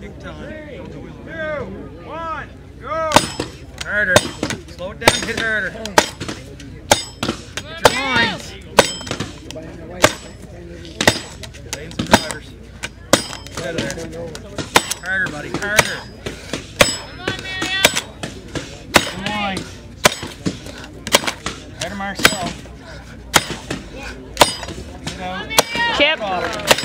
Big time. Two, one, go! Harder. Slow it down, hit harder. Get your lines. Laying some drivers. Get out of there. Harder, buddy, harder. Come on, Mario! Come on. Better Marcel. Get out. Chip. Kip.